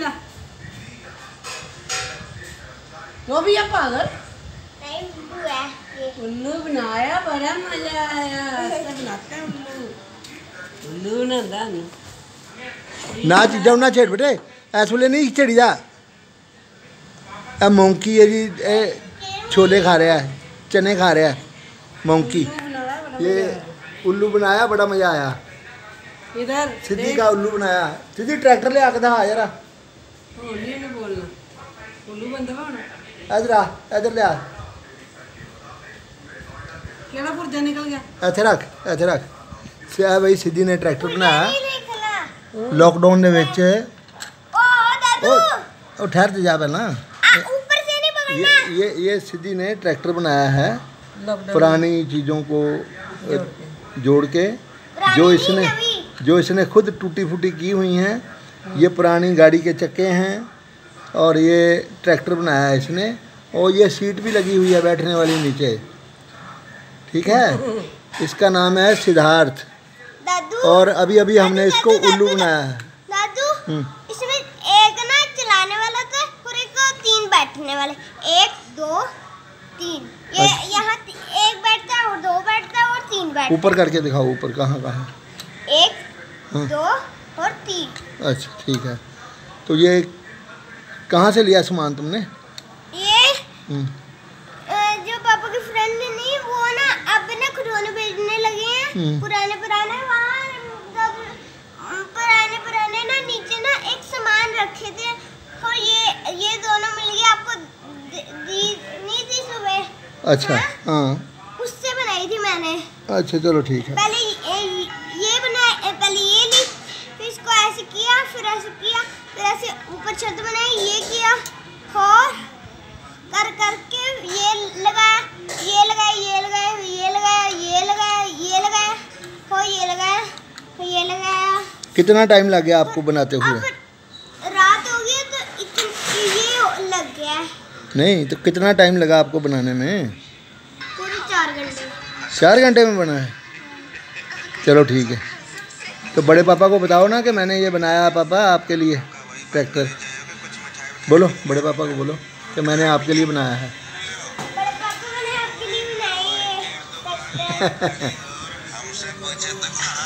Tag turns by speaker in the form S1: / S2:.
S1: ला है पागल
S2: नहीं उल्लू है
S1: उल्लू बनाया बड़ा मज़ा आया। उल्लू। उल्लू ना
S3: चीजा ना छेड़ बेटे। इस वे नहीं छेड़ी जा। मोंकी है जी छोले खा रहा है चने खा रहा है। मोंकी। ये उल्लू बनाया बड़ा मज़ा आया।
S1: इधर
S3: सिद्धि का उल्लू बनाया सिद्धि ट्रैक्टर ले आके दिखा जरा
S1: होली ने बोलना उल्लू बंदा होना
S3: इधर आ इधर ले आ
S1: केड़ा पुरजा निकल गया
S3: ਇੱਥੇ ਰੱਖ ਇੱਥੇ ਰੱਖ ਸਿਆ ਬਈ ਸਿੱਧੀ ਨੇ ਟਰੈਕਟਰ ਬਣਾਇਆ
S2: नहीं निकला
S3: ਲੋਕਡਾਊਨ ਦੇ ਵਿੱਚ
S2: ओ दादू
S3: ਉਹ ਉਹ ਠਹਿਰ ਤੇ ਜਾ ਪਹਿਲਾਂ
S2: आ, ऊपर से नहीं पकड़ना
S3: ये ये ये सिद्धि ने ट्रैक्टर बनाया है
S1: लॉकडाउन
S3: पुरानी चीज़ों को अ, जोड़ के जो
S2: पुरानी
S3: इसने
S2: नवी।
S3: जो इसने खुद टूटी फूटी की हुई हैं ये पुरानी गाड़ी के चक्के हैं और ये ट्रैक्टर बनाया है इसने और ये सीट भी लगी हुई है बैठने वाली नीचे। ठीक है? इसका नाम है सिद्धार्थ। और अभी अभी हमने इसको उल्लू बनाया है। हम्म।
S2: इसमें एक ना चलाने वाला था और एक तीन बैठने वाले। एक दो तीन। ये
S3: अच्छा।
S2: यहाँ एक बैठता है और दो बैठता है और तीन बैठता।
S3: ऊपर करके दिखाओ ऊपर कहाँ कहाँ
S2: हाँ। दो और तीन।
S3: अच्छा ठीक है। तो ये कहाँ से लिया सामान तुमने?
S2: ये
S3: हम्म,
S2: जो पापा के फ्रेंड ने नहीं वो ना अब ना खिलौने बेचने लगे हैं।
S3: हम्म।
S2: पुराने पुराने वहाँ दादू- पुराने पुराने ना नीचे ना एक सामान रखे थे। और ये ये दोनों मिल गए आपको दी दी- नहीं थी सुबह
S3: अच्छा हाँ।
S2: उससे बनाई थी मैंने।
S3: अच्छा चलो ठीक है।
S2: पहले ऊपर छत बनाई ये किया और कर करके ये लगाया ये लगाया ये लगाया ये लगाया ये लगाया ये लगाया हो ये लगाया फिर ये लगाया।
S3: कितना टाइम लग गया आपको बनाते हुए?
S2: रात हो गई तो इतन- ये लग गया
S3: नहीं तो कितना टाइम लगा आपको बनाने में?
S2: पूरे चार घंटे।
S3: चार घंटे में बना है? चलो ठीक है। तो बड़े पापा को बताओ ना कि मैंने ये बनाया पापा आपके लिए ट्रैक्टर। बोलो बड़े पापा को बोलो कि मैंने आपके लिए बनाया है।
S2: बड़े पापा मैंने आपके लिए बनाया है।